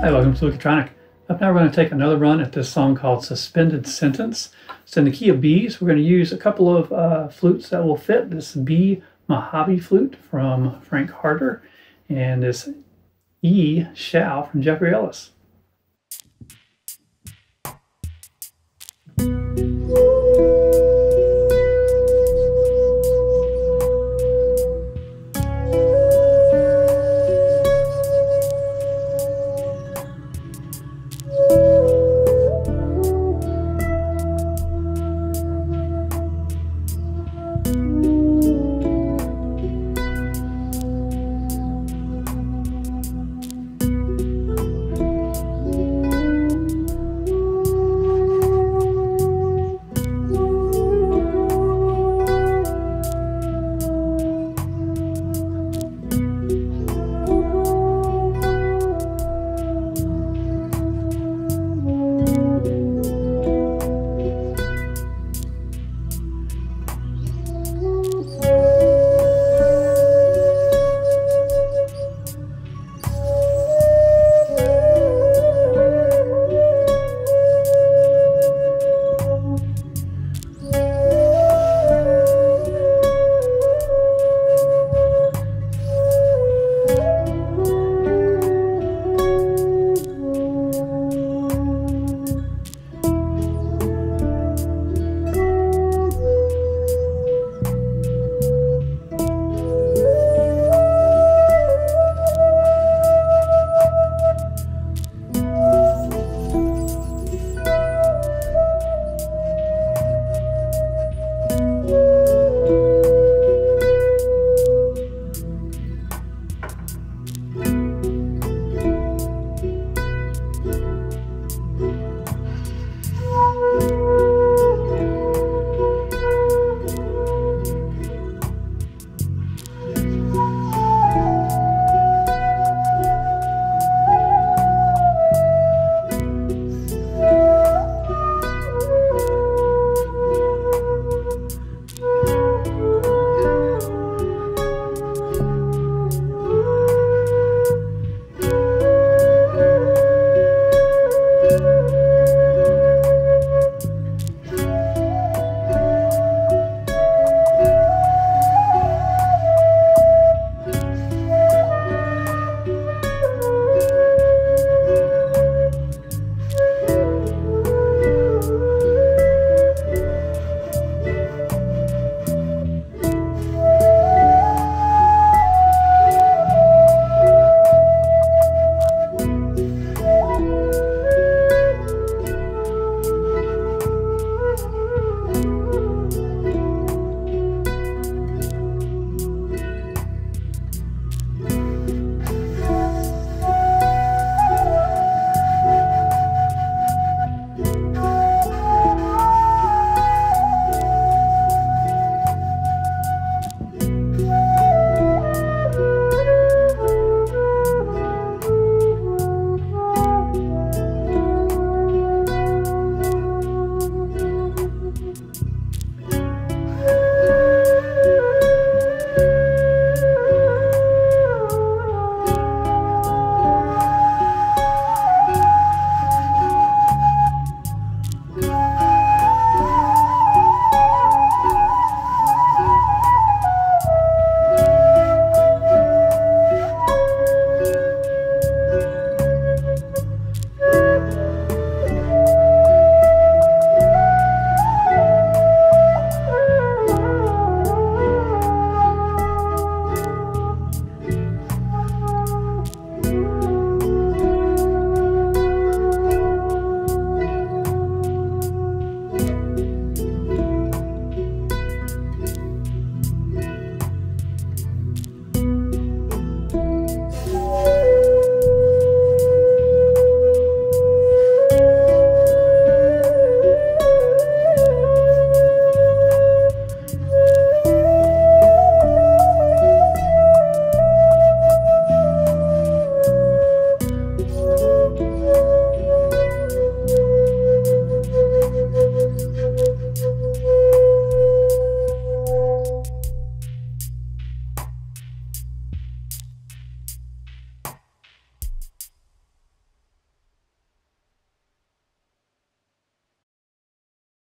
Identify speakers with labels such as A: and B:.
A: Hi, welcome to Flukutronic. Up now we're going to take another run at this song called Suspended Sentence. It's in the key of B, we're going to use a couple of uh, flutes that will fit. This B Mojave flute from Frank Harter, and this E xiao from Geoffrey Ellis.